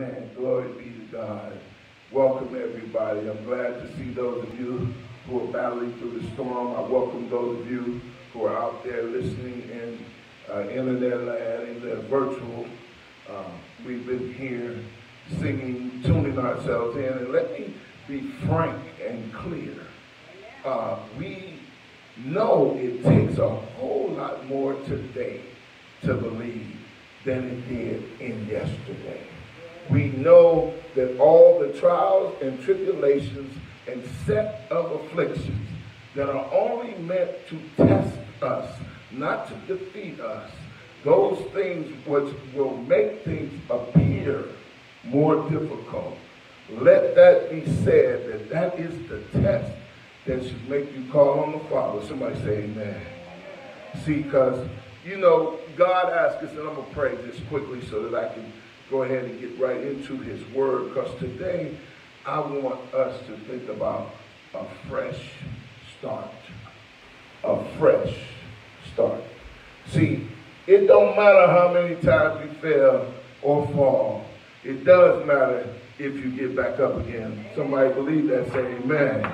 Amen. Glory be to God. Welcome everybody. I'm glad to see those of you who are battling through the storm. I welcome those of you who are out there listening in uh, internet land, in the virtual. Uh, we've been here singing, tuning ourselves in, and let me be frank and clear. Uh, we know it takes a whole lot more today to believe than it did in yesterday. We know that all the trials and tribulations and set of afflictions that are only meant to test us, not to defeat us, those things which will make things appear more difficult. Let that be said that that is the test that should make you call on the Father. Somebody say amen. See, because, you know, God asked us, and I'm going to pray this quickly so that I can go ahead and get right into his word, because today I want us to think about a fresh start. A fresh start. See, it don't matter how many times you fail or fall. It does matter if you get back up again. Somebody believe that, say amen.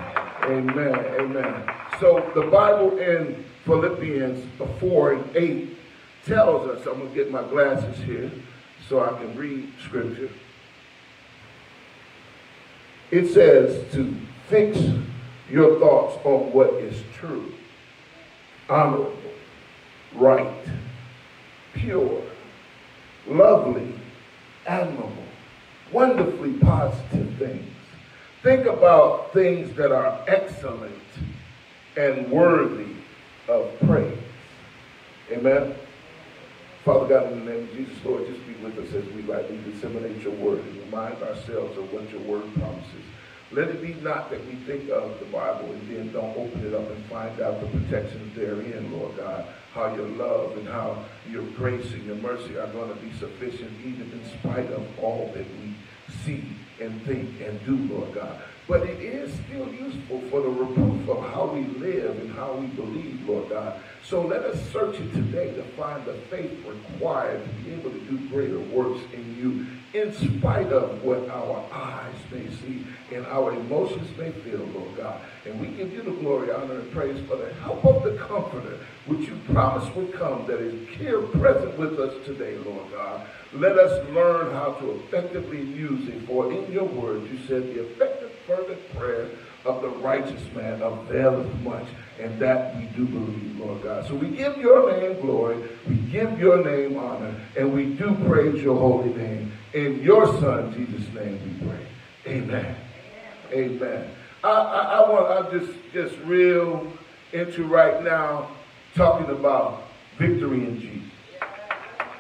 Amen. Amen. So the Bible in Philippians 4 and 8 tells us, I'm going to get my glasses here so I can read scripture. It says to fix your thoughts on what is true, honorable, right, pure, lovely, admirable, wonderfully positive things. Think about things that are excellent and worthy of praise. Amen. Father God, in the name of Jesus, Lord, just with us as we rightly disseminate your word and remind ourselves of what your word promises. Let it be not that we think of the Bible and then don't open it up and find out the protections therein, Lord God, how your love and how your grace and your mercy are going to be sufficient even in spite of all that we see and think and do, Lord God. But it is still useful for the reproof of how we live and how we believe, Lord God. So let us search it today to find the faith required to be able to do greater works in you in spite of what our eyes may see and our emotions may feel, Lord God. And we give you the glory, honor, and praise for the help of the Comforter, which you promised would come, that is here present with us today, Lord God. Let us learn how to effectively use it. For in your word, you said the effective, fervent prayer of the righteous man availeth much. And that we do believe, Lord God. So we give your name glory, we give your name honor, and we do praise your holy name. In your son, Jesus' name, we pray. Amen. Amen. I, I, I want, I'm just, just real into right now talking about victory in Jesus.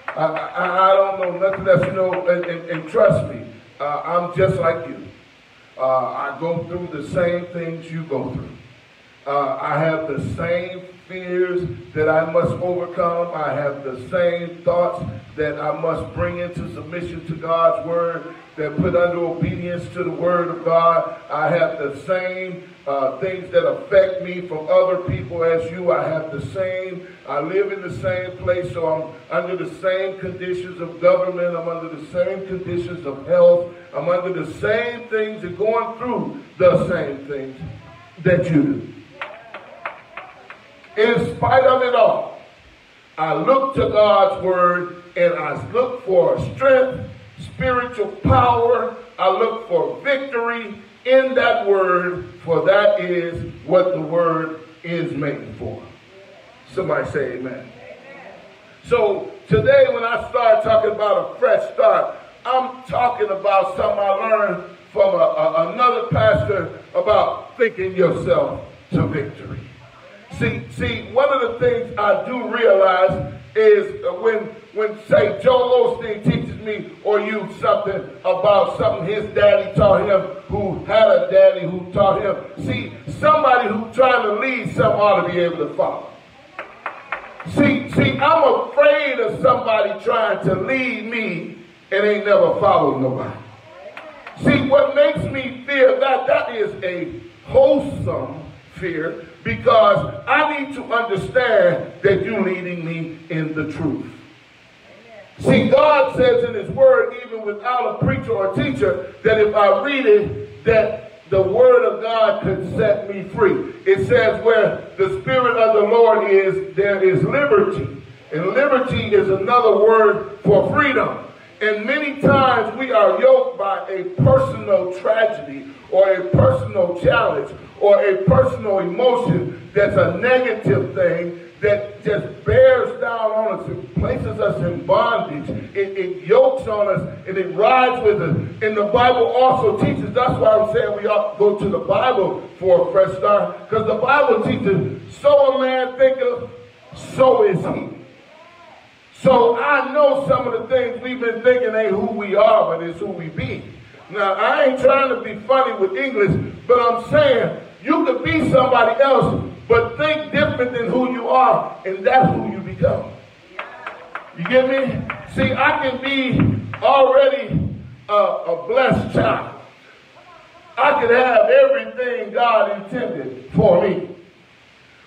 I, I, I don't know nothing else, you know, and, and, and trust me, uh, I'm just like you. Uh, I go through the same things you go through. Uh, I have the same fears that I must overcome. I have the same thoughts that I must bring into submission to God's word, that put under obedience to the word of God. I have the same uh, things that affect me from other people as you. I have the same, I live in the same place, so I'm under the same conditions of government. I'm under the same conditions of health. I'm under the same things and going through the same things that you do. In spite of it all, I look to God's word and I look for strength, spiritual power. I look for victory in that word, for that is what the word is made for. Somebody say amen. So today when I start talking about a fresh start, I'm talking about something I learned from a, a, another pastor about thinking yourself to victory. See, see, one of the things I do realize is uh, when, when say Joel Osteen teaches me or you something about something his daddy taught him, who had a daddy who taught him. See, somebody who's trying to lead something ought to be able to follow. See, see, I'm afraid of somebody trying to lead me and ain't never followed nobody. See, what makes me fear that, that is a wholesome fear because I need to understand that you're leading me in the truth. See, God says in his word, even without a preacher or teacher, that if I read it, that the word of God could set me free. It says where the spirit of the Lord is, there is liberty. And liberty is another word for freedom. And many times we are yoked by a personal tragedy or a personal challenge or a personal emotion that's a negative thing that just bears down on us. It places us in bondage. It, it yokes on us and it rides with us. And the Bible also teaches, that's why I'm saying we ought to go to the Bible for a fresh start. Because the Bible teaches, so a man thinketh, so is he. So I know some of the things we've been thinking ain't who we are, but it's who we be. Now, I ain't trying to be funny with English, but I'm saying you could be somebody else, but think different than who you are, and that's who you become. You get me? See, I can be already a, a blessed child. I could have everything God intended for me.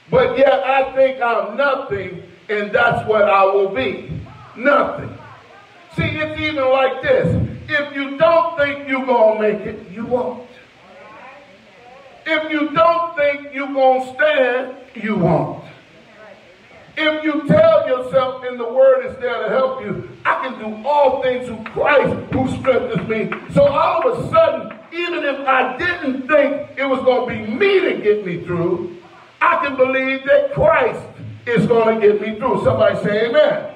But yet I think I'm nothing and that's what I will be. Nothing. See, it's even like this. If you don't think you're going to make it, you won't. If you don't think you're going to stand, you won't. If you tell yourself, and the word is there to help you, I can do all things through Christ who strengthens me. So all of a sudden, even if I didn't think it was going to be me to get me through, I can believe that Christ is going to get me through. Somebody say amen.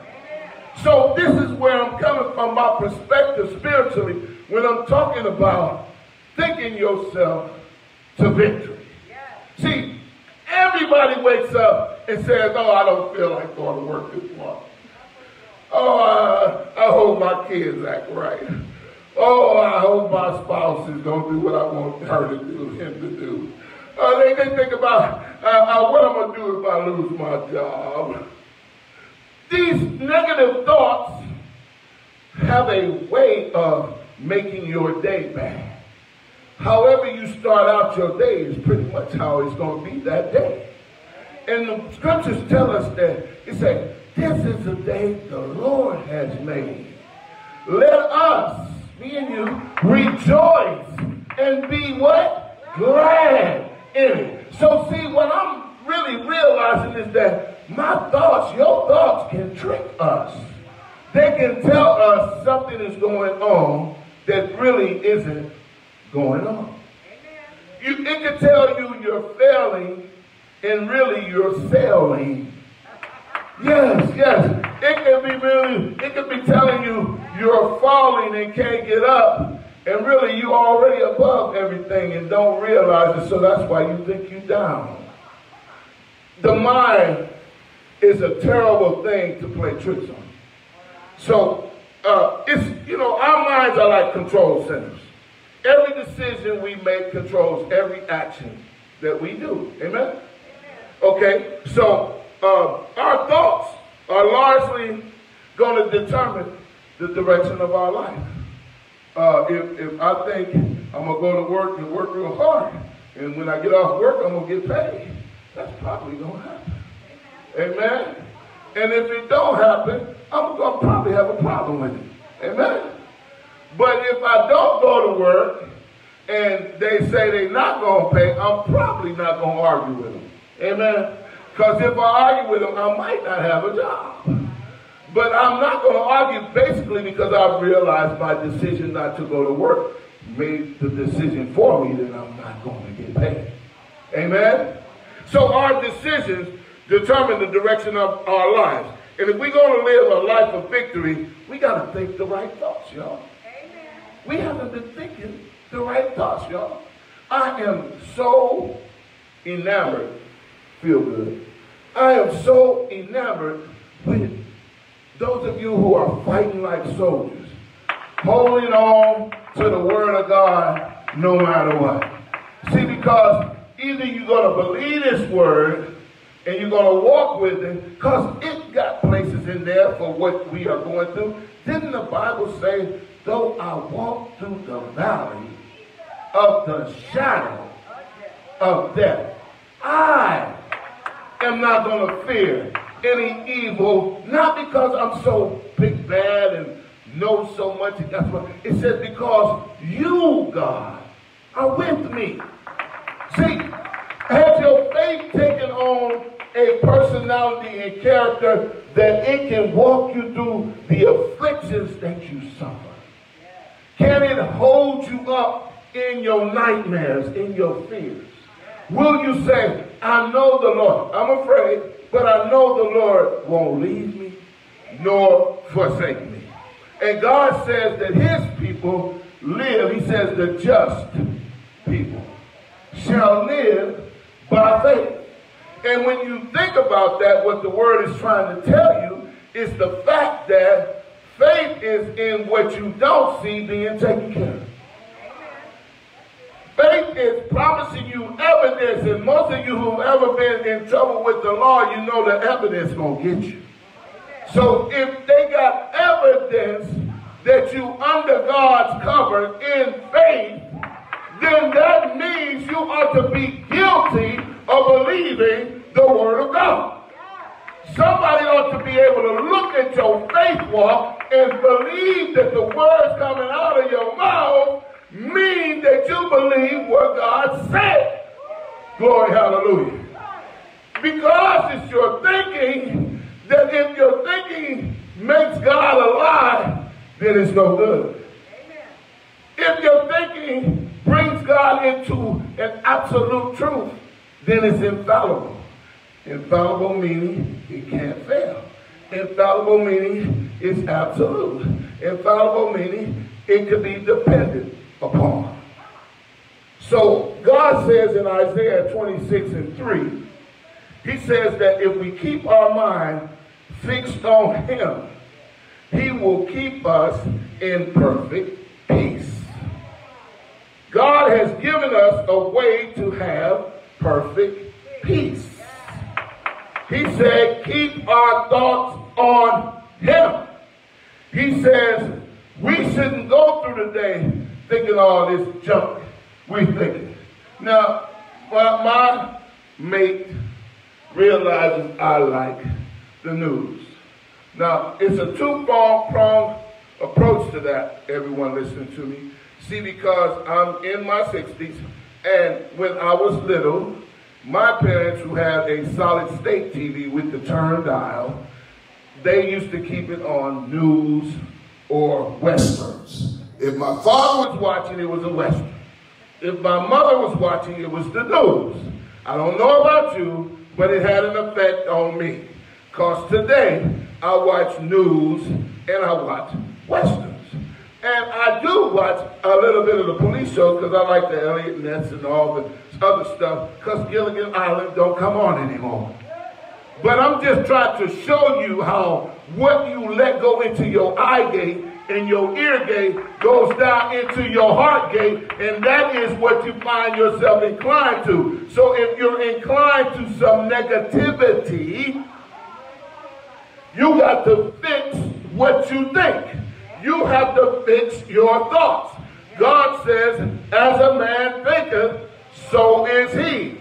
So this is where I'm coming from my perspective spiritually when I'm talking about thinking yourself to victory. See, everybody wakes up and says, oh, I don't feel like going to work this morning. Oh, uh, I hope my kids act right. Oh, I hope my spouse to do what I want her to do, him to do. Uh, they, they think about uh, uh, what I'm going to do if I lose my job. These negative thoughts have a way of making your day bad. However you start out your day is pretty much how it's going to be that day. And the scriptures tell us that it says, this is the day the Lord has made. Let us, me and you, rejoice and be what? Glad So see, what I'm really realizing is that my thoughts, your thoughts can trick us. They can tell us something is going on that really isn't going on. You, it can tell you you're failing and really you're failing. Yes, yes. It can be really, it can be telling you you're falling and can't get up and really, you're already above everything and don't realize it, so that's why you think you're down. The mind is a terrible thing to play tricks on. So, uh, it's, you know, our minds are like control centers. Every decision we make controls every action that we do. Amen? Okay, so uh, our thoughts are largely going to determine the direction of our life uh, if, if I think I'm going to go to work and work real hard, and when I get off work, I'm going to get paid, that's probably going to happen. Amen? And if it don't happen, I'm going to probably have a problem with it. Amen? But if I don't go to work and they say they're not going to pay, I'm probably not going to argue with them. Amen? Because if I argue with them, I might not have a job. But I'm not going to argue basically because I've realized my decision not to go to work made the decision for me that I'm not going to get paid. Amen? So our decisions determine the direction of our lives. And if we're going to live a life of victory, we got to think the right thoughts, y'all. Amen. We haven't been thinking the right thoughts, y'all. I am so enamored, feel good. I am so enamored with those of you who are fighting like soldiers, holding on to the word of God no matter what. See, because either you're going to believe this word and you're going to walk with it because it got places in there for what we are going through. Didn't the Bible say, though I walk through the valley of the shadow of death, I am not going to fear any evil, not because I'm so big bad and know so much. That's what it says because you, God, are with me. See, has your faith taken on a personality and character that it can walk you through the afflictions that you suffer? Can it hold you up in your nightmares, in your fears? Will you say, I know the Lord. I'm afraid, but I know the Lord won't leave me nor forsake me. And God says that his people live, he says the just people shall live by faith. And when you think about that, what the word is trying to tell you is the fact that faith is in what you don't see being taken care of. Is promising you evidence, and most of you who've ever been in trouble with the law, you know the evidence gonna get you. So if they got evidence that you under God's cover in faith, then that means you ought to be guilty of believing the word of God. Somebody ought to be able to look at your faith walk and believe that the words coming out of your mouth mean that you believe what God said. Glory, hallelujah. Because it's your thinking that if your thinking makes God a lie, then it's no good. If your thinking brings God into an absolute truth, then it's infallible. Infallible meaning it can't fail. Infallible meaning it's absolute. Infallible meaning it can be dependent upon. So God says in Isaiah 26 and 3, he says that if we keep our mind fixed on him, he will keep us in perfect peace. God has given us a way to have perfect peace. He said, keep our thoughts on him. He says, we shouldn't go through the day thinking all this junk we thinking. Now, my, my mate realizes I like the news. Now, it's a two-pronged approach to that, everyone listening to me. See, because I'm in my 60s, and when I was little, my parents, who had a solid state TV with the turn dial, they used to keep it on news or westerns. If my father was watching, it was a Western. If my mother was watching, it was the news. I don't know about you, but it had an effect on me. Because today, I watch news and I watch Westerns. And I do watch a little bit of the police show because I like the Eliot Ness and all the other stuff because Gilligan Island don't come on anymore. But I'm just trying to show you how what you let go into your eye gate and your ear gate goes down into your heart gate, and that is what you find yourself inclined to. So if you're inclined to some negativity, you got to fix what you think. You have to fix your thoughts. God says, as a man thinketh, so is he.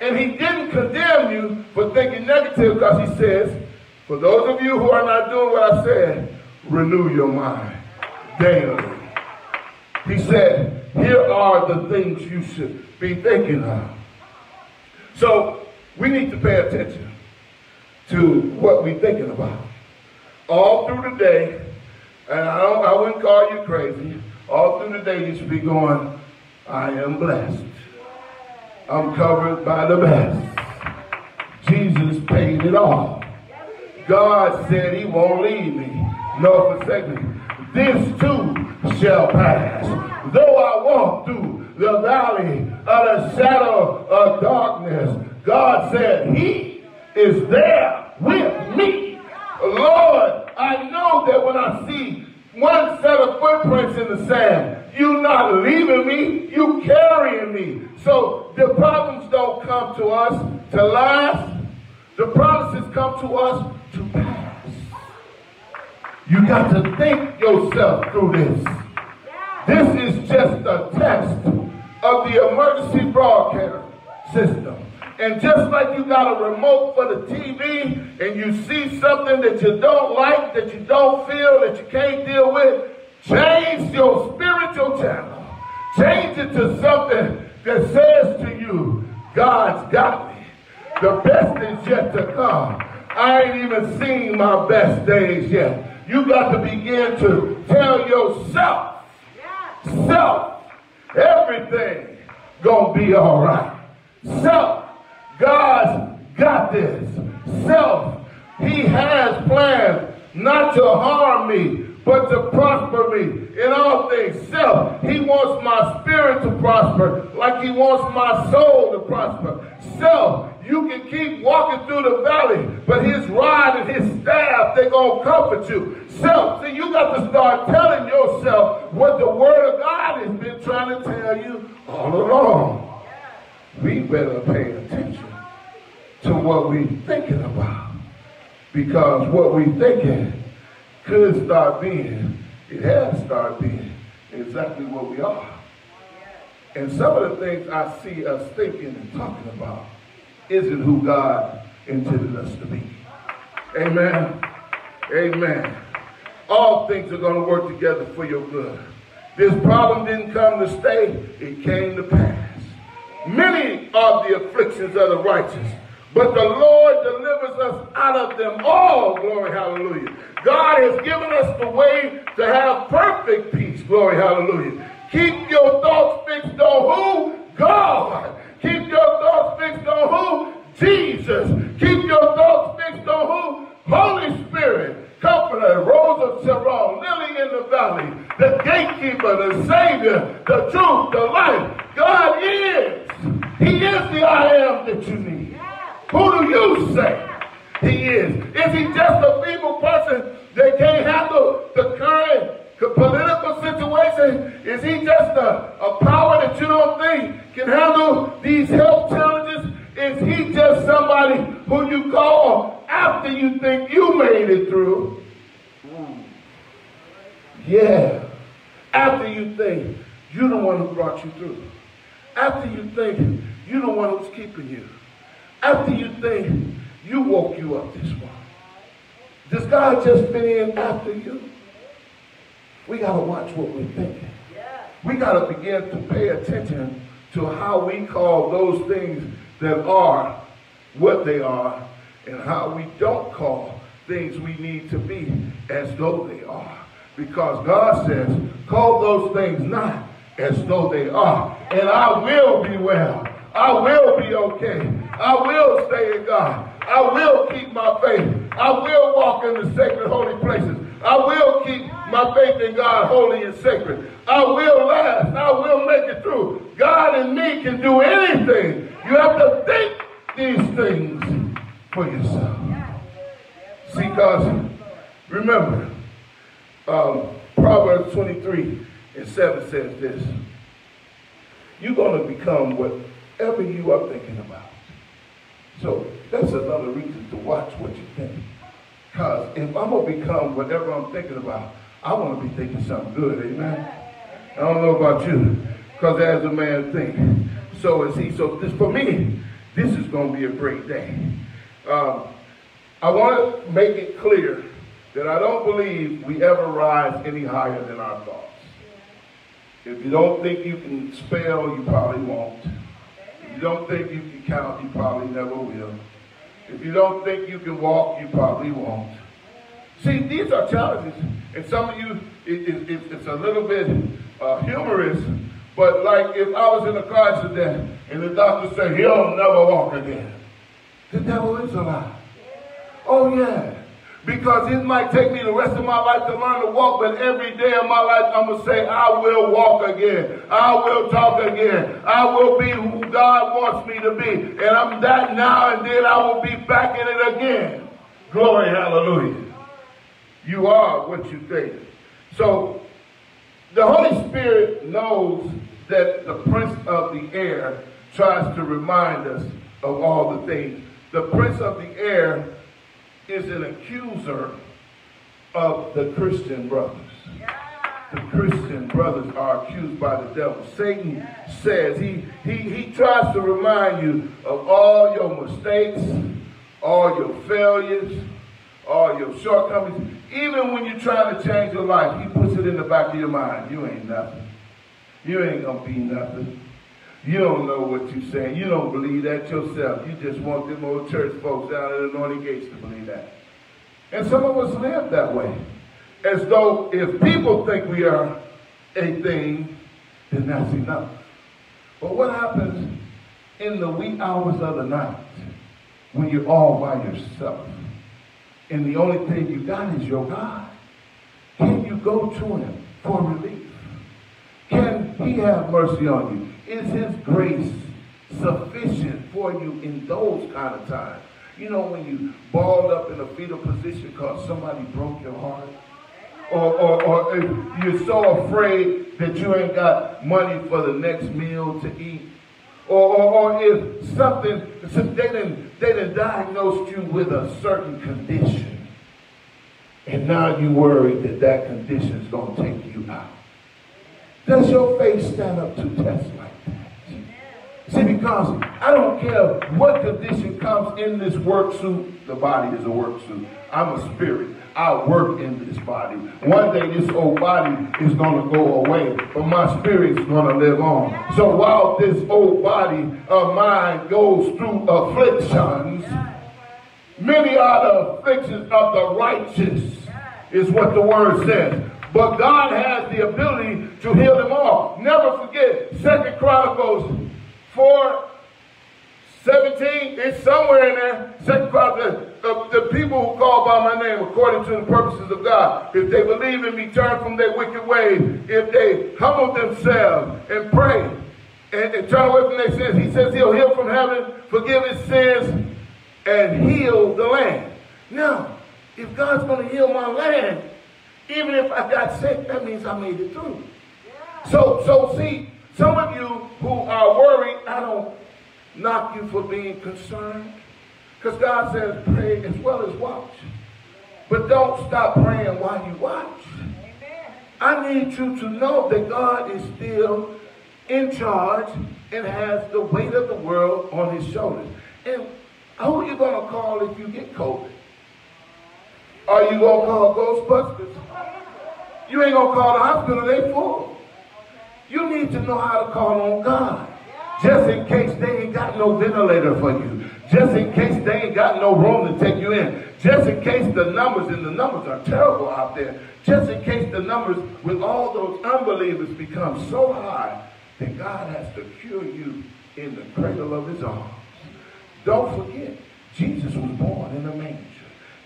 And he didn't condemn you for thinking negative because he says, for those of you who are not doing what I said, renew your mind daily. He said, here are the things you should be thinking of. So we need to pay attention to what we're thinking about. All through the day, and I, don't, I wouldn't call you crazy, all through the day you should be going, I am blessed. I'm covered by the best. Jesus paid it all. God said he won't leave me nor forsake me. This too shall pass. Though I walk through the valley of the shadow of darkness, God said he is there with me. Lord, I know that when I see one set of footprints in the sand, you're not leaving me, you carrying me. So the problems don't come to us to last. The promises come to us to pass. You got to think yourself through this. This is just a test of the emergency broadcast system. And just like you got a remote for the TV and you see something that you don't like, that you don't feel, that you can't deal with, change your spiritual channel. Change it to something that says to you, God's got me. The best is yet to come. I ain't even seen my best days yet. You got to begin to tell yourself, self, everything gonna be all right. Self, God's got this. Self, He has plans not to harm me, but to prosper me in all things. Self, He wants my spirit to prosper like He wants my soul to prosper. Self, you can keep walking through the valley, but His rod and His staff, they're going to comfort you. Self, see, you got to start telling yourself what the Word of God has been trying to tell you all along we better pay attention to what we thinking about. Because what we thinking could start being, it has started being exactly what we are. And some of the things I see us thinking and talking about isn't who God intended us to be. Amen. Amen. All things are going to work together for your good. This problem didn't come to stay, it came to pass. Many are the afflictions of the righteous, but the Lord delivers us out of them all. Glory, hallelujah. God has given us the way to have perfect peace. Glory, hallelujah. Keep your thoughts fixed on who? God. Keep your thoughts fixed on who? Jesus. Keep your thoughts fixed on who? Holy Spirit. Comforter, Rose of Sharon, Lily in the Valley, the Gatekeeper, the Savior, the Truth, the Life. God is. He is the I am that you need. Who do you say he is? Is he just a feeble person that can't handle the current political situation? Is he just a, a power that you don't think can handle these health challenges? Is he just somebody who you call after you think you made it through? Yeah. After you think you're the one who brought you through. After you think you're the one who's keeping you. After you think you woke you up this morning. Does God just fit in after you? We got to watch what we're thinking. We got to begin to pay attention to how we call those things that are what they are and how we don't call things we need to be as though they are. Because God says, call those things not as though they are. And I will be well. I will be okay. I will stay in God. I will keep my faith. I will walk in the sacred holy places. I will keep my faith in God holy and sacred. I will last. I will make it through. God and me can do anything. You have to think these things for yourself. See, because remember, um, Proverbs 23 and 7 says this. You're going to become whatever you are thinking about. So that's another reason to watch what you think. Because if I'm going to become whatever I'm thinking about, I want to be thinking something good, amen? I don't know about you, because as a man thinks, so is he. So this for me, this is going to be a great day. Um, I want to make it clear that I don't believe we ever rise any higher than our thoughts. If you don't think you can spell, you probably won't. You don't think you can count, you probably never will. If you don't think you can walk, you probably won't. See, these are challenges. And some of you, it, it, it's a little bit uh, humorous, but like if I was in a car accident and the doctor said, he'll never walk again. The devil is alive. Oh, yeah. Because it might take me the rest of my life to learn to walk, but every day of my life I'm going to say, I will walk again. I will talk again. I will be who God wants me to be. And I'm that now and then I will be back in it again. Glory, hallelujah. You are what you think. So the Holy Spirit knows that the prince of the air tries to remind us of all the things. The prince of the air is an accuser of the Christian brothers. the Christian brothers are accused by the devil. Satan says, he, he, he tries to remind you of all your mistakes, all your failures, all your shortcomings. Even when you're trying to change your life, he puts it in the back of your mind. You ain't nothing. You ain't going to be nothing. You don't know what you're saying. You don't believe that yourself. You just want them old church folks down at the Anointed Gates to believe that. And some of us live that way. As though if people think we are a thing, then that's enough. But what happens in the wee hours of the night when you're all by yourself and the only thing you got is your God? Can you go to him for relief? Can he have mercy on you? Is his grace sufficient for you in those kind of times? You know, when you balled up in a fetal position because somebody broke your heart? Or, or, or you're so afraid that you ain't got money for the next meal to eat? Or, or, or if something, they didn't, they didn't diagnose you with a certain condition. And now you worry that that condition is going to take you out. Does your faith stand up to that? See, because I don't care what condition comes in this work suit. The body is a work suit. I'm a spirit. I work in this body. One day this old body is going to go away, but my spirit is going to live on. So while this old body of mine goes through afflictions, many are the afflictions of the righteous, is what the word says. But God has the ability to heal them all. Never forget, Second Chronicles 4, 17, it's somewhere in there. Second Chronicles, the, the people who call by my name according to the purposes of God, if they believe in me, turn from their wicked ways, if they humble themselves and pray and, and turn away from their sins, he says he'll heal from heaven, forgive his sins, and heal the land. Now, if God's going to heal my land, even if I got sick, that means I made it through. So, so see, some of you who are worried, I don't knock you for being concerned. Because God says pray as well as watch. But don't stop praying while you watch. I need you to know that God is still in charge and has the weight of the world on his shoulders. And who are you going to call if you get COVID? Are you going to call Ghostbusters? You ain't going to call the hospital, they full. You need to know how to call on God. Just in case they ain't got no ventilator for you. Just in case they ain't got no room to take you in. Just in case the numbers, and the numbers are terrible out there. Just in case the numbers with all those unbelievers become so high that God has to cure you in the cradle of his arms. Don't forget, Jesus was born in a manger.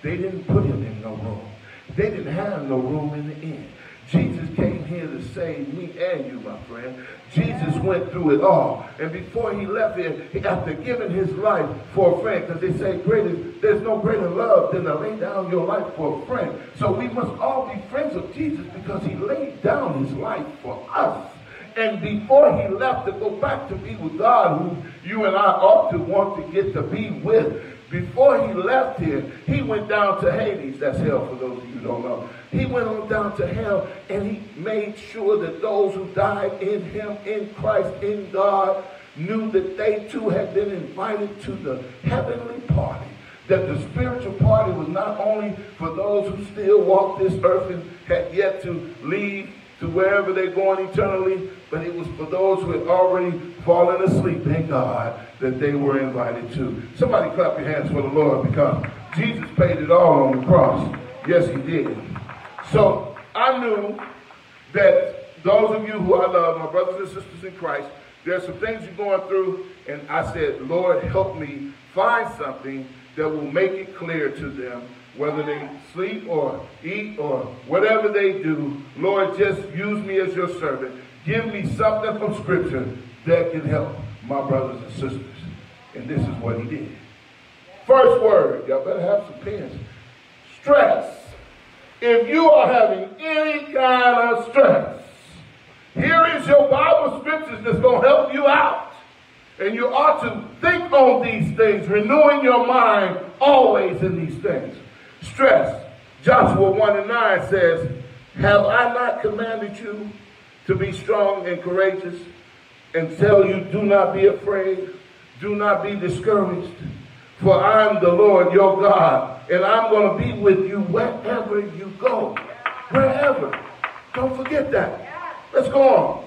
They didn't put him in no room. They didn't have no room in the inn. Jesus came here to save me and you, my friend. Jesus went through it all. And before he left here, after giving his life for a friend, because they say greater, there's no greater love than to lay down your life for a friend. So we must all be friends of Jesus because he laid down his life for us. And before he left to go back to be with God, who you and I ought to want to get to be with, before he left here, he went down to Hades. That's hell for those of you who don't know. He went on down to hell and he made sure that those who died in him, in Christ, in God, knew that they too had been invited to the heavenly party. That the spiritual party was not only for those who still walk this earth and had yet to leave to wherever they're going eternally, but it was for those who had already fallen asleep, thank God, that they were invited to. Somebody clap your hands for the Lord because Jesus paid it all on the cross. Yes, he did. So I knew that those of you who I love, my brothers and sisters in Christ, there's some things you're going through, and I said, Lord, help me find something that will make it clear to them whether they sleep or eat or whatever they do, Lord, just use me as your servant. Give me something from Scripture that can help my brothers and sisters. And this is what he did. First word, y'all better have some pens. Stress. If you are having any kind of stress, here is your Bible scriptures that's going to help you out. And you ought to think on these things, renewing your mind always in these things. Stress. Joshua 1 and 9 says, Have I not commanded you to be strong and courageous and tell you, do not be afraid, do not be discouraged, for I am the Lord your God, and I'm going to be with you wherever you go. Wherever. Don't forget that. Let's go on.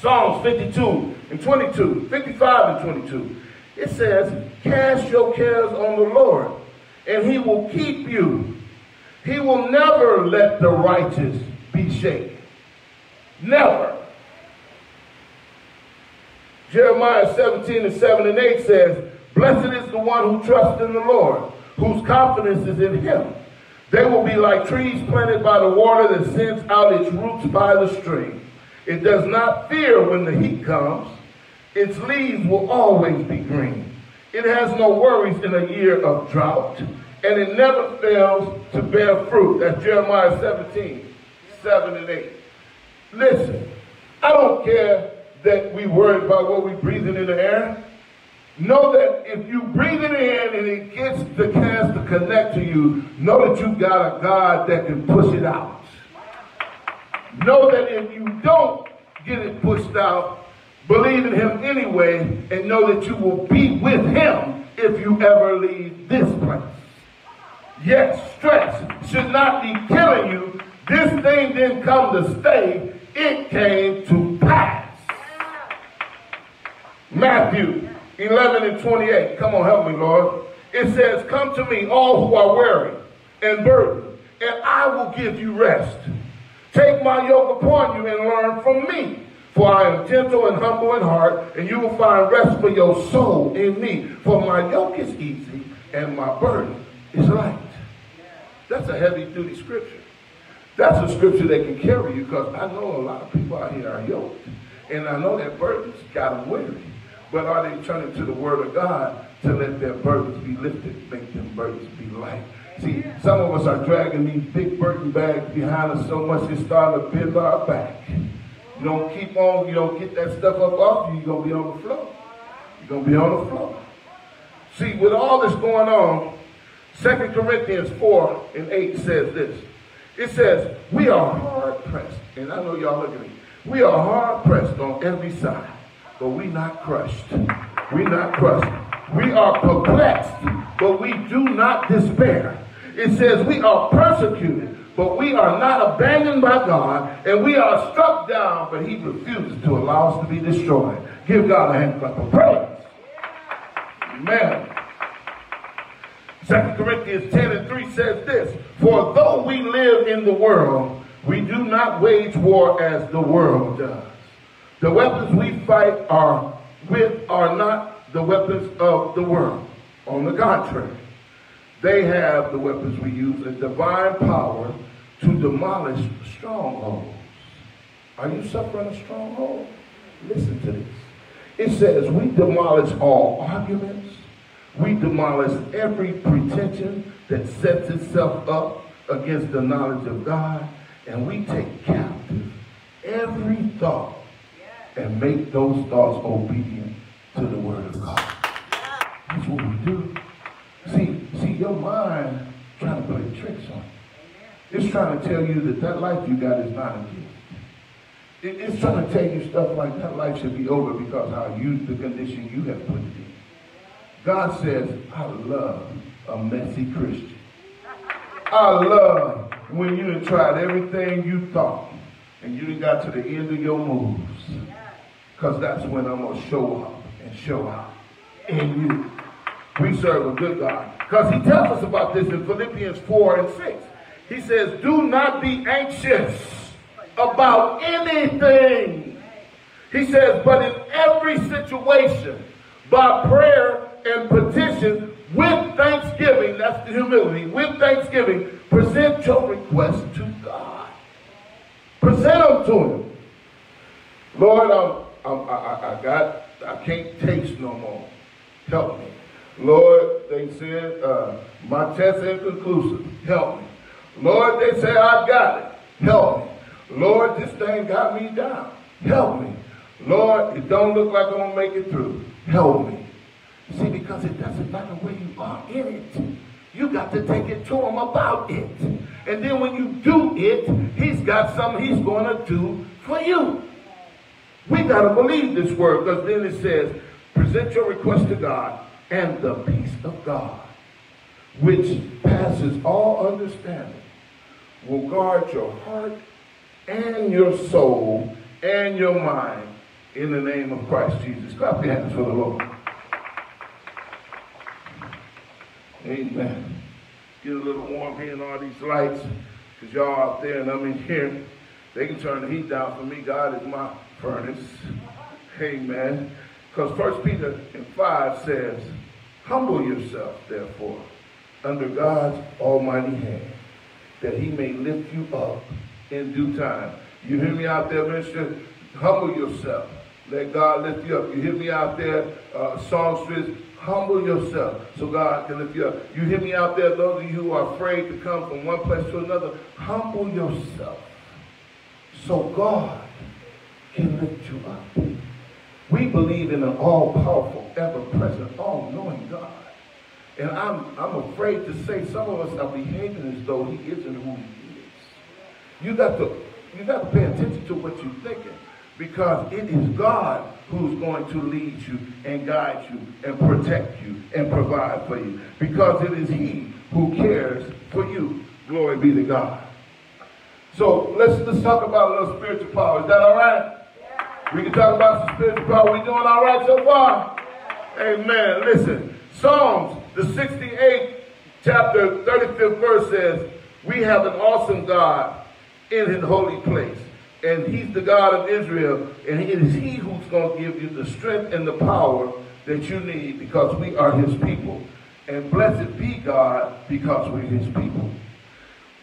Psalms 52 and 22, 55 and 22. It says, Cast your cares on the Lord, and he will keep you. He will never let the righteous be shaken. Never. Jeremiah 17 and 7 and 8 says, Blessed is the one who trusts in the Lord, whose confidence is in him. They will be like trees planted by the water that sends out its roots by the stream. It does not fear when the heat comes. Its leaves will always be green. It has no worries in a year of drought, and it never fails to bear fruit. That's Jeremiah 17, 7 and 8. Listen, I don't care that we worry about what we're breathing in the air. Know that if you breathe it in and it gets the chance to connect to you, know that you've got a God that can push it out. Know that if you don't get it pushed out, believe in him anyway and know that you will be with him if you ever leave this place. Yet stress should not be killing you. This thing didn't come to stay. It came to pass. Matthew 11 and 28. Come on, help me, Lord. It says, Come to me, all who are weary and burdened, and I will give you rest. Take my yoke upon you and learn from me. For I am gentle and humble in heart, and you will find rest for your soul in me. For my yoke is easy and my burden is light. That's a heavy duty scripture. That's a scripture that can carry you because I know a lot of people out here are yoked. And I know that burdens got them weary. But are they turning to the word of God to let their burdens be lifted, make them burdens be light? See, some of us are dragging these big burden bags behind us so much it's starting to bend our back. You don't keep on, you don't get that stuff up off you, you're going to be on the floor. You're going to be on the floor. See, with all this going on, 2 Corinthians 4 and 8 says this. It says, we are hard pressed. And I know y'all look at me. We are hard pressed on every side but we not crushed. We not crushed. We are perplexed, but we do not despair. It says we are persecuted, but we are not abandoned by God, and we are struck down, but he refuses to allow us to be destroyed. Give God a hand clap of praise. Amen. 2 Corinthians 10 and 3 says this, For though we live in the world, we do not wage war as the world does. The weapons we fight are with are not the weapons of the world. On the contrary, they have the weapons we use a divine power to demolish strongholds. Are you suffering a stronghold? Listen to this. It says we demolish all arguments. We demolish every pretension that sets itself up against the knowledge of God. And we take captive every thought and make those thoughts obedient to the word of God. That's what we do. See, see, your mind trying to play tricks on you. It's trying to tell you that that life you got is not a gift. It, it's trying to tell you stuff like that life should be over because you, the condition you have put it in. God says, I love a messy Christian. I love when you have tried everything you thought and you got to the end of your moves. Because that's when I'm going to show up and show out in you. We serve a good God. Because he tells us about this in Philippians 4 and 6. He says, do not be anxious about anything. He says, but in every situation, by prayer and petition, with thanksgiving, that's the humility, with thanksgiving, present your requests to God. Present them to him. Lord, I'm I'm, I, I got, I can't taste no more. Help me. Lord, they said, uh, my test inconclusive. Help me. Lord, they say I got it. Help me. Lord, this thing got me down. Help me. Lord, it don't look like I'm going to make it through. Help me. See, because it doesn't matter where you are in it. You got to take it to him about it. And then when you do it, he's got something he's going to do for you. We got to believe this word because then it says, present your request to God and the peace of God, which passes all understanding, will guard your heart and your soul and your mind in the name of Christ Jesus. Clap your hands for the Lord. Amen. Get a little warm here in all these lights because y'all out there and I'm in here. They can turn the heat down for me. God is my furnace. Amen. Because First Peter in 5 says, Humble yourself, therefore, under God's almighty hand, that he may lift you up in due time. You hear me out there, minister? Humble yourself. Let God lift you up. You hear me out there, uh, songstress? Humble yourself so God can lift you up. You hear me out there, those of you who are afraid to come from one place to another? Humble yourself so God can lift you up. We believe in an all-powerful, ever-present, all-knowing God. And I'm, I'm afraid to say some of us are behaving as though he isn't who he is. You got to, you got to pay attention to what you're thinking because it is God who's going to lead you and guide you and protect you and provide for you because it is he who cares for you. Glory be to God. So let's, let's talk about a little spiritual power. Is that all right? We can talk about some spiritual power. We doing all right so far? Amen. Listen, Psalms, the 68th chapter, 35th verse says, we have an awesome God in his holy place and he's the God of Israel, and it is he who's going to give you the strength and the power that you need because we are his people. And blessed be God because we're his people.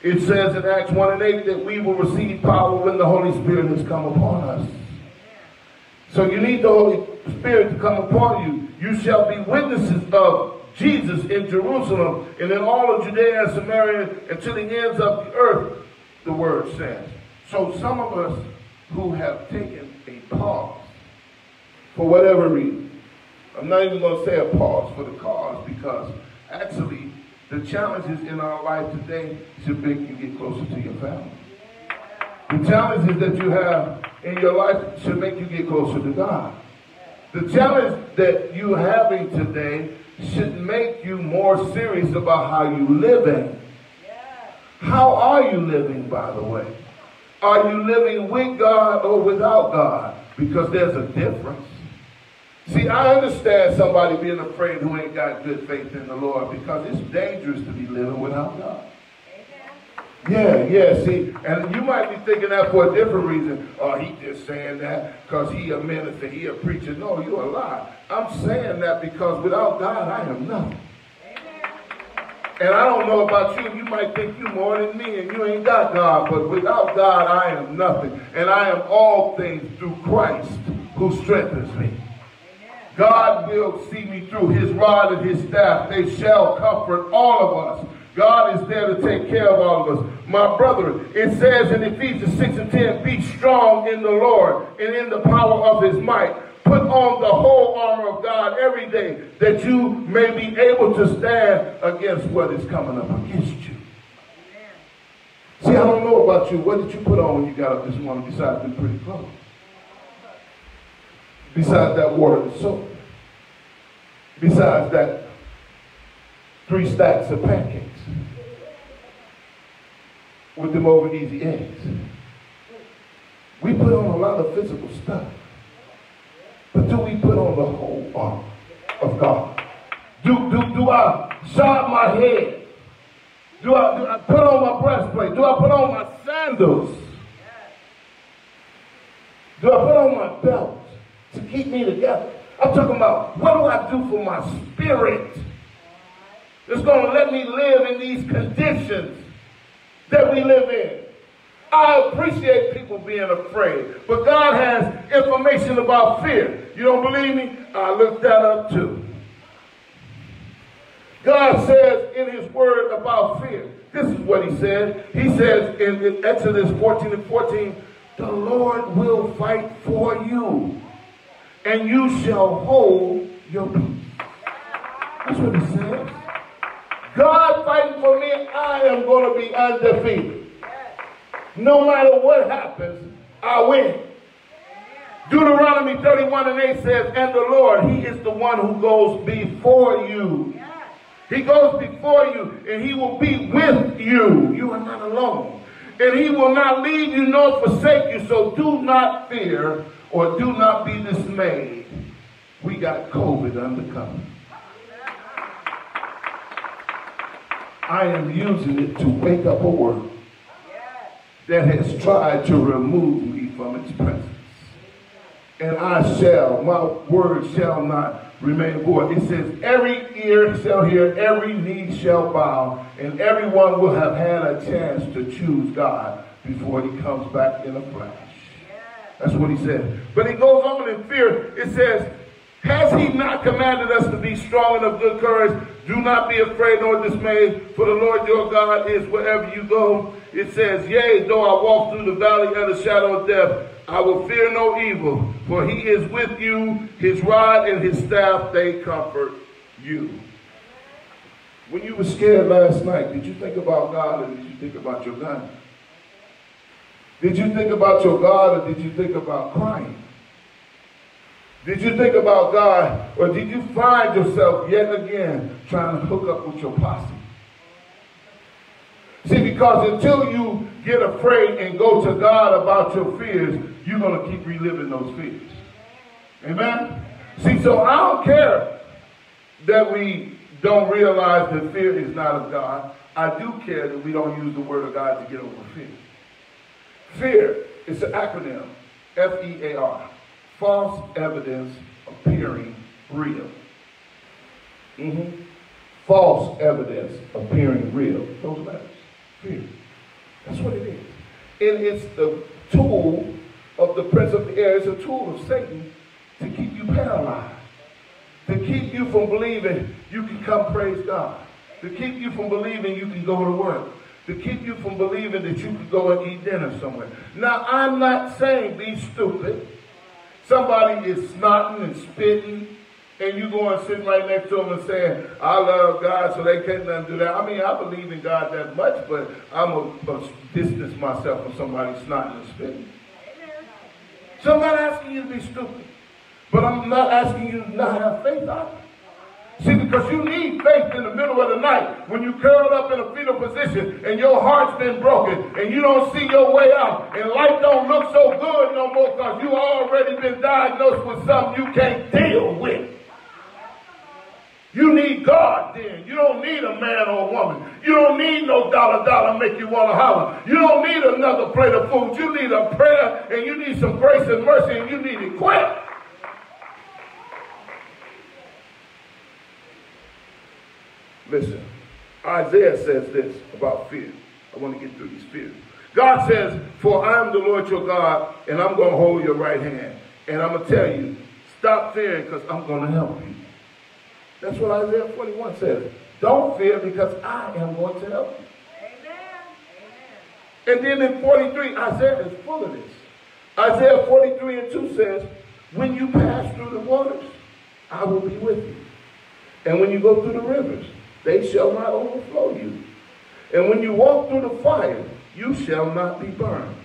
It says in Acts 1 and 8 that we will receive power when the Holy Spirit has come upon us. So you need the Holy Spirit to come upon you. You shall be witnesses of Jesus in Jerusalem and in all of Judea and Samaria and to the ends of the earth, the word says. So some of us who have taken a pause for whatever reason, I'm not even going to say a pause for the cause because actually the challenges in our life today should make you get closer to your family. The challenges that you have in your life should make you get closer to God. The challenge that you're having today should make you more serious about how you're living. How are you living, by the way? Are you living with God or without God? Because there's a difference. See, I understand somebody being afraid who ain't got good faith in the Lord because it's dangerous to be living without God. Yeah, yeah, see, and you might be thinking that for a different reason. Oh, he just saying that because he a minister, he a preacher. No, you're a lie. I'm saying that because without God, I am nothing. And I don't know about you. You might think you more than me and you ain't got God. But without God, I am nothing. And I am all things through Christ who strengthens me. God will see me through his rod and his staff. They shall comfort all of us. God is there to take care of all of us. My brother, it says in Ephesians 6 and 10, be strong in the Lord and in the power of his might. Put on the whole armor of God every day that you may be able to stand against what is coming up against you. See, I don't know about you. What did you put on when you got up this morning besides them pretty clothes? Besides that water and soap? Besides that three stacks of pancakes? With them over easy eggs? We put on a lot of physical stuff. But do we put on the whole armor of God? Do, do, do I shave my head? Do I, do I put on my breastplate? Do I put on my sandals? Do I put on my belt to keep me together? I'm talking about what do I do for my spirit? It's going to let me live in these conditions that we live in. I appreciate people being afraid. But God has information about fear. You don't believe me? I looked that up too. God says in his word about fear. This is what he says. He says in, in Exodus 14 and 14, the Lord will fight for you, and you shall hold your peace. That's what he says. God fighting for me, I am going to be undefeated. No matter what happens, I win. Deuteronomy 31 and 8 says, And the Lord, He is the one who goes before you. He goes before you, and He will be with you. You are not alone. And He will not leave you nor forsake you. So do not fear or do not be dismayed. We got COVID under cover. I am using it to wake up a world that has tried to remove me from its presence. And I shall, my word shall not remain void. It says, every ear shall hear, every knee shall bow, and everyone will have had a chance to choose God before he comes back in a flash. That's what he said. But he goes on in fear. It says, has he not commanded us to be strong and of good courage? Do not be afraid nor dismayed, for the Lord your God is wherever you go. It says, Yea, though I walk through the valley of the shadow of death, I will fear no evil, for he is with you. His rod and his staff, they comfort you. When you were scared last night, did you think about God or did you think about your gun? Did you think about your God or did you think about crying? Did you think about God or did you find yourself yet again trying to hook up with your posse? See, because until you get afraid and go to God about your fears, you're going to keep reliving those fears. Amen? See, so I don't care that we don't realize that fear is not of God. I do care that we don't use the word of God to get over fear. Fear is an acronym, F-E-A-R false evidence appearing real. Mm-hmm. False evidence appearing real. Those letters. That's what it is. And it's the tool of the prince of the air. It's a tool of Satan to keep you paralyzed. To keep you from believing you can come praise God. To keep you from believing you can go to work. To keep you from believing that you can go and eat dinner somewhere. Now, I'm not saying be stupid. Somebody is snotting and spitting, and you go and sit right next to them and saying, I love God, so they can't do that. I mean, I believe in God that much, but I'm going to distance myself from somebody snotting and spitting. So I'm not asking you to be stupid, but I'm not asking you to not have faith either. See, because you need faith in the middle of the night when you curled up in a fetal position and your heart's been broken and you don't see your way out and life don't look so good no more because you already been diagnosed with something you can't deal with. You need God then. You don't need a man or a woman. You don't need no dollar dollar make you want to holler. You don't need another plate of food. You need a prayer and you need some grace and mercy and you need it quick. Listen, Isaiah says this about fear. I want to get through these fears. God says, For I am the Lord your God, and I'm going to hold your right hand. And I'm going to tell you, stop fearing because I'm going to help you. That's what Isaiah 41 says. Don't fear because I am going to help you. Amen. And then in 43, Isaiah is full of this. Isaiah 43 and 2 says, When you pass through the waters, I will be with you. And when you go through the rivers, they shall not overflow you. And when you walk through the fire, you shall not be burned,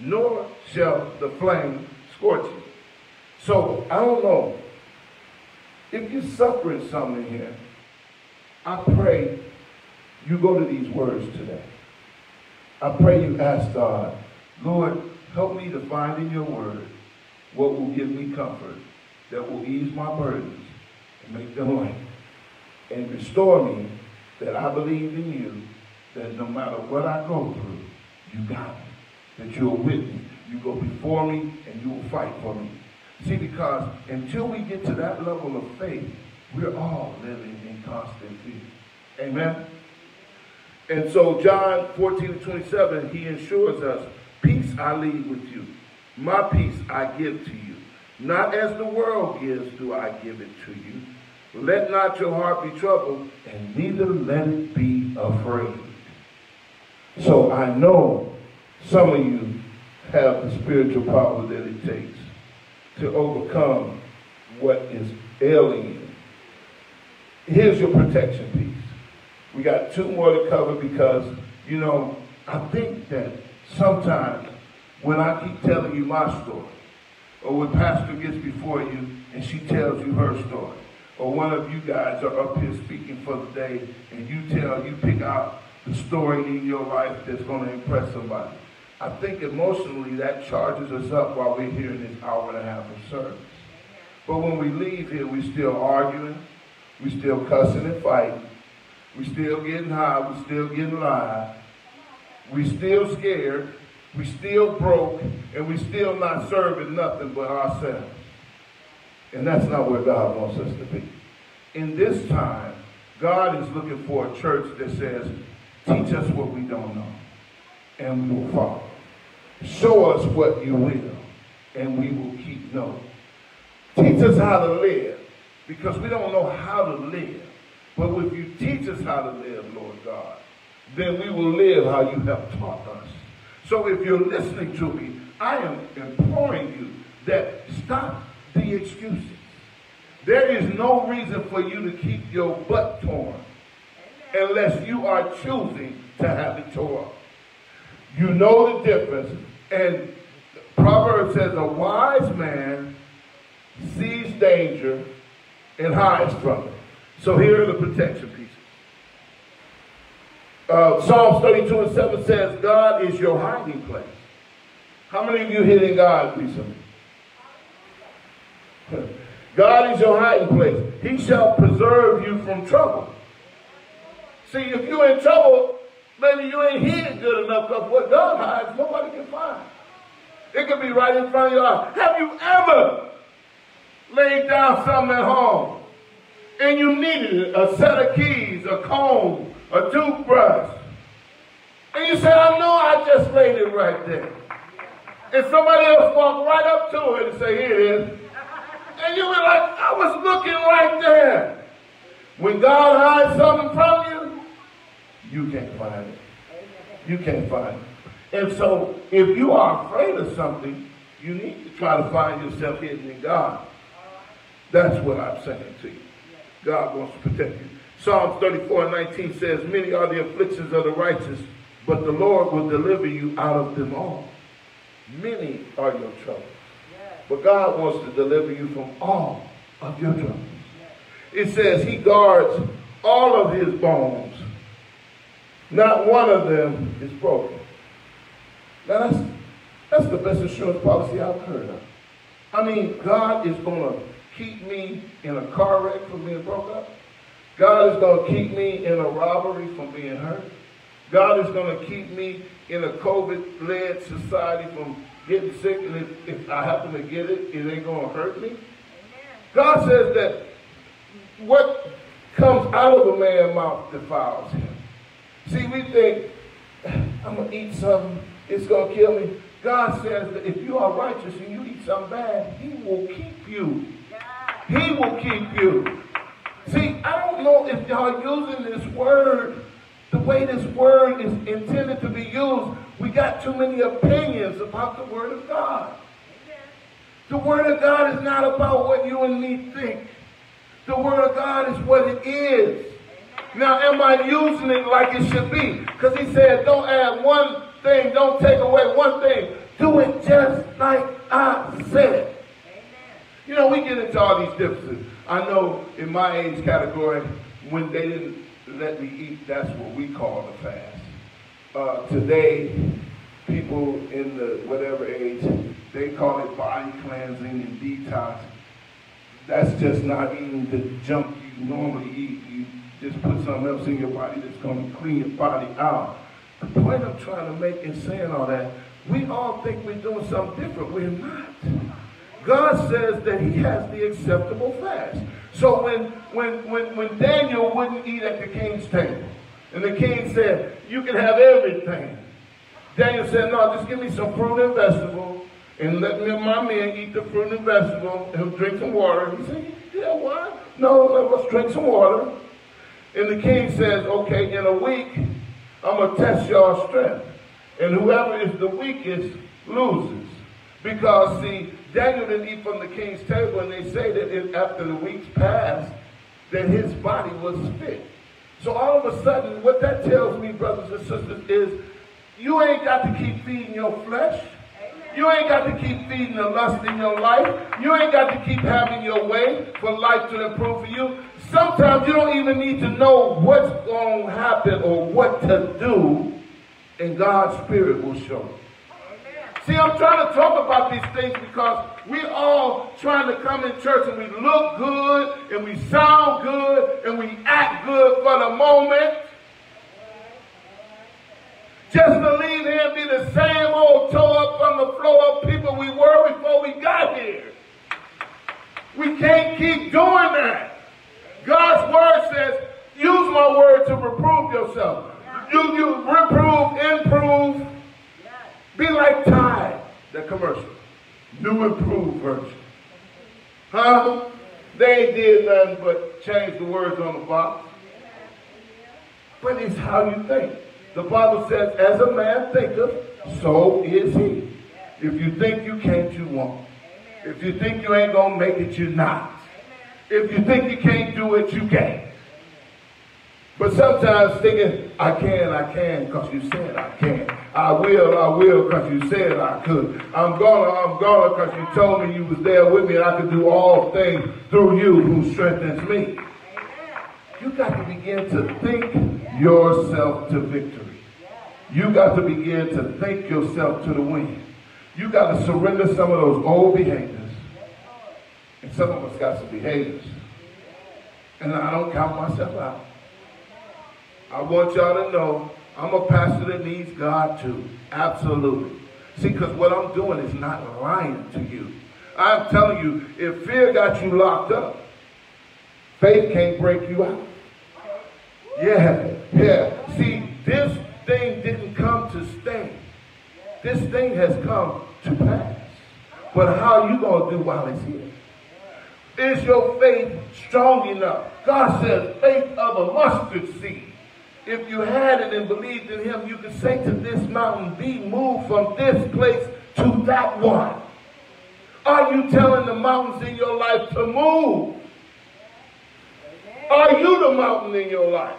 nor shall the flame scorch you. So, I don't know. If you're suffering something here, I pray you go to these words today. I pray you ask God, Lord, help me to find in your word what will give me comfort, that will ease my burdens and make them light and restore me that I believe in you, that no matter what I go through, you got me. That you're with me. You go before me and you will fight for me. See, because until we get to that level of faith, we're all living in constant fear. Amen? And so John 14 27, he assures us, peace I leave with you. My peace I give to you. Not as the world gives do I give it to you. Let not your heart be troubled, and neither let it be afraid. So I know some of you have the spiritual power that it takes to overcome what is ailing you. Here's your protection piece. We got two more to cover because, you know, I think that sometimes when I keep telling you my story, or when Pastor gets before you and she tells you her story, or one of you guys are up here speaking for the day and you tell, you pick out the story in your life that's going to impress somebody. I think emotionally that charges us up while we're here in this hour and a half of service. But when we leave here, we're still arguing, we're still cussing and fighting, we're still getting high, we're still getting live, we're still scared, we're still broke, and we're still not serving nothing but ourselves. And that's not where God wants us to be. In this time, God is looking for a church that says, teach us what we don't know, and we will follow. Show us what you will, and we will keep knowing. Teach us how to live, because we don't know how to live. But if you teach us how to live, Lord God, then we will live how you have taught us. So if you're listening to me, I am imploring you that stop excuses. There is no reason for you to keep your butt torn unless you are choosing to have it torn. You know the difference. And Proverbs says a wise man sees danger and hides from it. So here are the protection pieces. Uh, Psalms 32 and 7 says, God is your hiding place. How many of you hitting God recently? God is your hiding place. He shall preserve you from trouble. See, if you're in trouble, maybe you ain't hid good enough because what God hides, nobody can find. It could be right in front of your eyes. Have you ever laid down something at home and you needed a set of keys, a comb, a toothbrush, and you said, I know I just laid it right there. And somebody else walked right up to it and said, here it is. And you were like, I was looking right there. When God hides something from you, you can't find it. You can't find it. And so if you are afraid of something, you need to try to find yourself hidden in God. That's what I'm saying to you. God wants to protect you. Psalms 34 and 19 says, Many are the afflictions of the righteous, but the Lord will deliver you out of them all. Many are your troubles. But God wants to deliver you from all of your troubles. It says he guards all of his bones. Not one of them is broken. Now that's, that's the best insurance policy I've heard of. I mean, God is going to keep me in a car wreck from being broke up. God is going to keep me in a robbery from being hurt. God is going to keep me in a COVID-led society from getting sick, and if, if, I happen to get it, it ain't going to hurt me. God says that what comes out of a man's mouth defiles him. See, we think, I'm going to eat something, it's going to kill me. God says that if you are righteous and you eat something bad, he will keep you. He will keep you. See, I don't know if y'all using this word the way this word is intended to be used, we got too many opinions about the word of God. The word of God is not about what you and me think. The word of God is what it is. Now, am I using it like it should be? Because he said, don't add one thing, don't take away one thing. Do it just like I said. You know, we get into all these differences. I know in my age category, when they didn't let me eat, that's what we call a fast. Uh, today, people in the whatever age, they call it body cleansing and detox. That's just not eating the junk you normally eat. You just put something else in your body that's going to clean your body out. The point I'm trying to make in saying all that, we all think we're doing something different. We're not. God says that he has the acceptable fast. So when, when, when, when Daniel wouldn't eat at the king's table, and the king said, you can have everything. Daniel said, no, just give me some fruit and vegetable, and let me and my men eat the fruit and vegetable, and drink some water. He said, yeah, why? No, let us drink some water. And the king says, okay, in a week, I'm going to test your strength. And whoever is the weakest loses. Because, see, Daniel didn't eat from the king's table, and they say that after the weeks passed, that his body was fit. So all of a sudden, what that tells me, brothers and sisters, is you ain't got to keep feeding your flesh. You ain't got to keep feeding the lust in your life. You ain't got to keep having your way for life to improve for you. Sometimes you don't even need to know what's going to happen or what to do, and God's Spirit will show you. See, I'm trying to talk about these things because we all trying to come in church and we look good and we sound good and we act good for the moment. Just to leave here and be the same old toe up from the floor of people we were before we got here. We can't keep doing that. God's word says, use my word to reprove yourself. You, you reprove, improve, be like Commercial. New improved version. Huh? They did nothing but change the words on the box. But it's how you think. The Bible says, as a man thinketh, so is he. If you think you can't, you won't. If you think you ain't going to make it, you're not. If you think you can't do it, you can't. But sometimes thinking, I can, I can, because you said I can. I will, I will, because you said I could. I'm gonna, I'm gonna, because you told me you was there with me and I could do all things through you who strengthens me. You got to begin to think yourself to victory. You got to begin to think yourself to the win. You got to surrender some of those old behaviors. And some of us got some behaviors. And I don't count myself out. I want y'all to know I'm a pastor that needs God too. Absolutely. See, because what I'm doing is not lying to you. I'm telling you, if fear got you locked up, faith can't break you out. Yeah, yeah. See, this thing didn't come to stay. This thing has come to pass. But how are you going to do while it's here? Is your faith strong enough? God says faith of a mustard seed if you had it and believed in him, you could say to this mountain, be moved from this place to that one. Are you telling the mountains in your life to move? Are you the mountain in your life?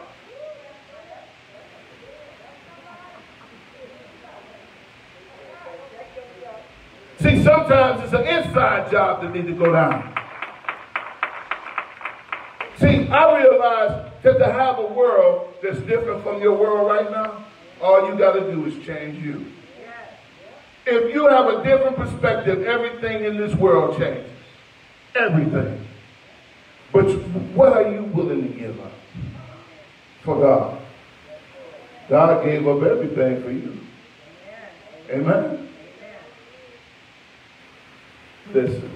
See, sometimes it's an inside job that needs to go down. See, I realize that to have a world that's different from your world right now, all you got to do is change you. If you have a different perspective, everything in this world changes. Everything. But what are you willing to give up for God? God gave up everything for you. Amen? Listen,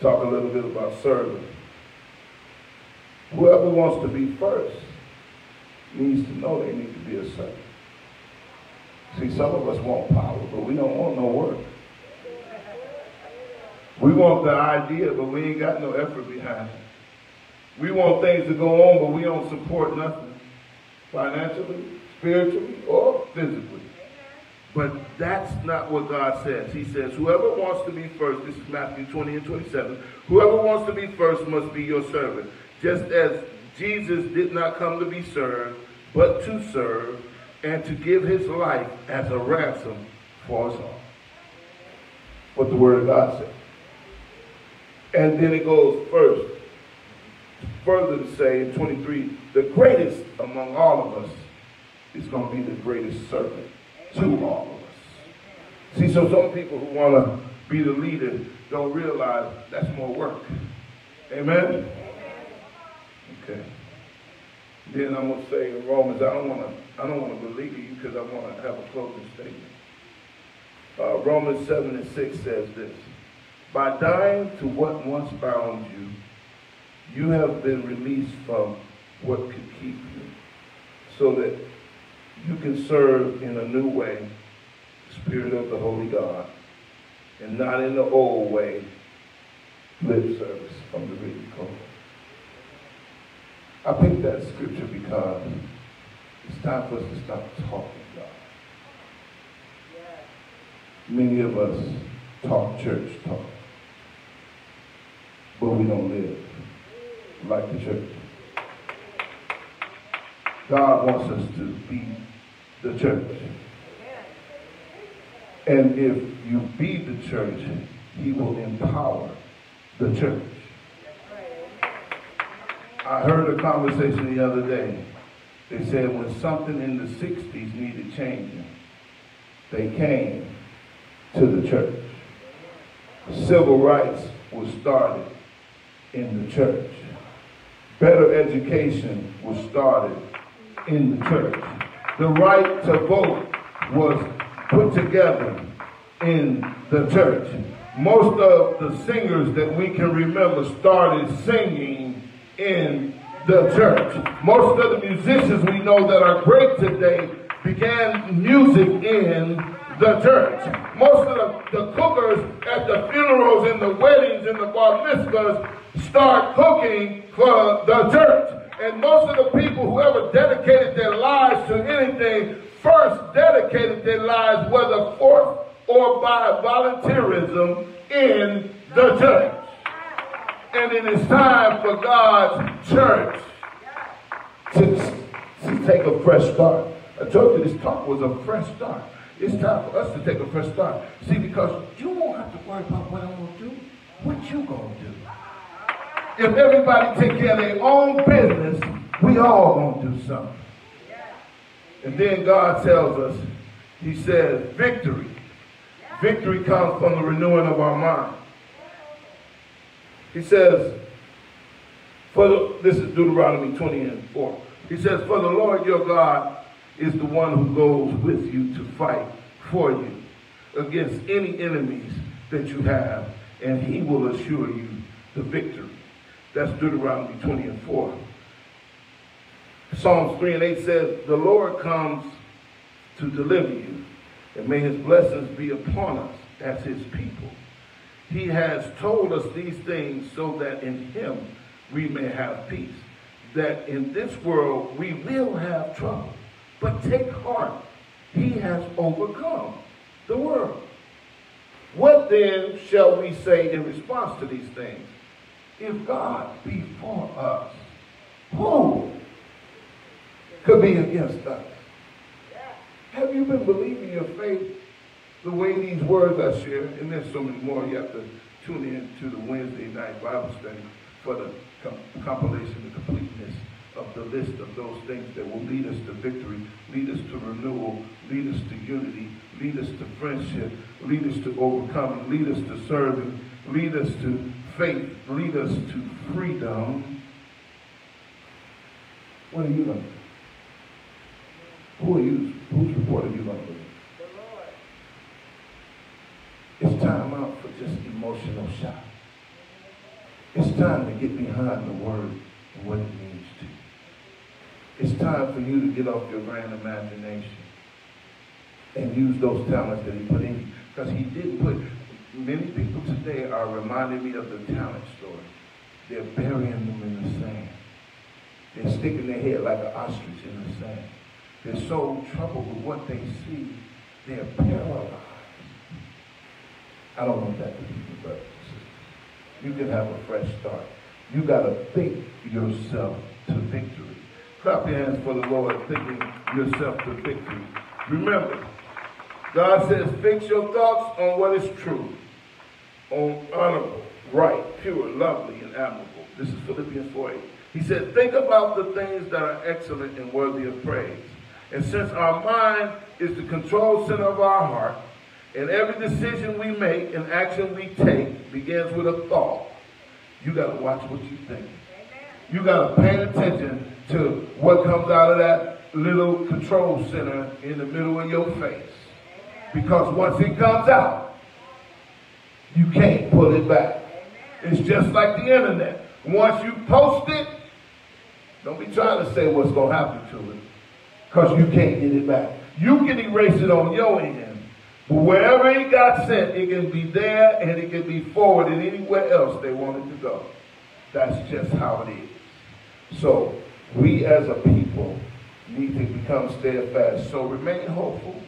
talk a little bit about serving. Whoever wants to be first needs to know they need to be a servant. See, some of us want power, but we don't want no work. We want the idea, but we ain't got no effort behind it. We want things to go on, but we don't support nothing financially, spiritually, or physically. But that's not what God says. He says, whoever wants to be first, this is Matthew 20 and 27, whoever wants to be first must be your servant. Just as Jesus did not come to be served, but to serve and to give his life as a ransom for us all. What the word of God says. And then it goes first, further to say in 23, the greatest among all of us is going to be the greatest servant to all of us. See, so some people who want to be the leader don't realize that's more work. Amen? Okay. Then I'm gonna say in Romans, I don't wanna, I don't wanna believe you because I wanna have a closing statement. Uh, Romans 7 and 6 says this, by dying to what once bound you, you have been released from what could keep you, so that you can serve in a new way, Spirit of the Holy God, and not in the old way, lip service from the written code. I picked that scripture because it's time for us to stop talking God. Many of us talk church talk, but we don't live like the church. God wants us to be the church. And if you be the church, he will empower the church. I heard a conversation the other day. They said when something in the 60s needed changing, they came to the church. Civil rights was started in the church. Better education was started in the church. The right to vote was put together in the church. Most of the singers that we can remember started singing in the church. Most of the musicians we know that are great today began music in the church. Most of the, the cookers at the funerals and the weddings and the bar mitzvahs start cooking for the church. And most of the people who ever dedicated their lives to anything first dedicated their lives, whether forced or by volunteerism, in the church. And it is time for God's church to, to take a fresh start. I told you this talk was a fresh start. It's time for us to take a fresh start. See, because you won't have to worry about what I'm going to do. What you going to do? If everybody take care of their own business, we all going to do something. And then God tells us, he says, victory. Victory comes from the renewing of our mind. He says, for the, this is Deuteronomy 20 and 4. He says, for the Lord your God is the one who goes with you to fight for you against any enemies that you have, and he will assure you the victory. That's Deuteronomy 20 and 4. Psalms 3 and 8 says, The Lord comes to deliver you, and may his blessings be upon us as his people. He has told us these things so that in him we may have peace. That in this world we will have trouble. But take heart, he has overcome the world. What then shall we say in response to these things? If God be for us, who could be against us? Have you been believing your faith the way these words I share? And there's so many more. You have to tune in to the Wednesday night Bible study for the compilation, the completeness of the list of those things that will lead us to victory, lead us to renewal, lead us to unity, lead us to friendship, lead us to overcoming, lead us to serving, lead us to faith, lead us to freedom. What are you do? Who are you? Whose report are you going to believe? It's time out for just emotional shock. It's time to get behind the word and what it means to. You. It's time for you to get off your grand imagination and use those talents that he put in you. Because he didn't put, many people today are reminding me of the talent story. They're burying them in the sand. They're sticking their head like an ostrich in the sand. They're so troubled with what they see, they're paralyzed. I don't want that to be your brothers You can have a fresh start. You got to think yourself to victory. Clap your hands for the Lord, thinking yourself to victory. Remember, God says, fix your thoughts on what is true, on honorable, right, pure, lovely, and admirable. This is Philippians 4 8. He said, think about the things that are excellent and worthy of praise. And since our mind is the control center of our heart, and every decision we make and action we take begins with a thought, you got to watch what you think. You got to pay attention to what comes out of that little control center in the middle of your face. Because once it comes out, you can't pull it back. It's just like the internet. Once you post it, don't be trying to say what's going to happen to it because you can't get it back. You can erase it on your end. Wherever it got sent, it can be there and it can be forwarded anywhere else they want it to go. That's just how it is. So we as a people need to become steadfast. So remain hopeful.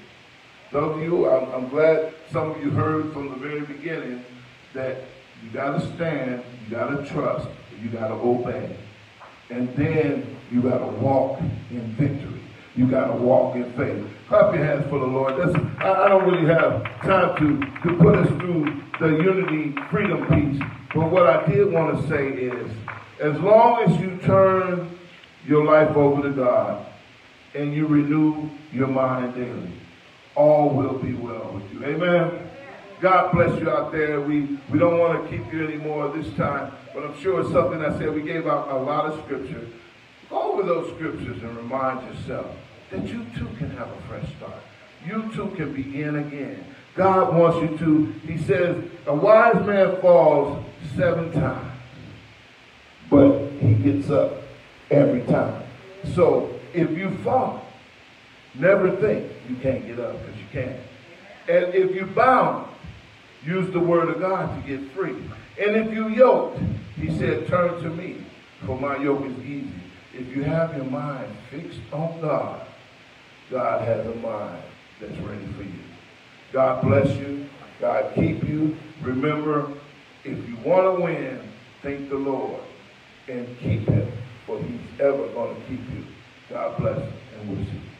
Some of you, I'm, I'm glad some of you heard from the very beginning that you got to stand, you got to trust, you got to obey. And then you got to walk in victory. You got to walk in faith. Clap your hands for the Lord. That's, I, I don't really have time to, to put us through the unity freedom piece. But what I did want to say is, as long as you turn your life over to God and you renew your mind daily, all will be well with you. Amen. God bless you out there. We, we don't want to keep you anymore this time, but I'm sure it's something I said. We gave out a lot of scripture. Go over those scriptures and remind yourself that you too can have a fresh start. You too can begin again. God wants you to. He says, a wise man falls seven times, but he gets up every time. So if you fall, never think you can't get up because you can. And if you're bound, use the word of God to get free. And if you yoked, he said, turn to me, for my yoke is easy. If you have your mind fixed on God, God has a mind that's ready for you. God bless you. God keep you. Remember, if you want to win, thank the Lord and keep him, for he's ever going to keep you. God bless you, and we'll see you.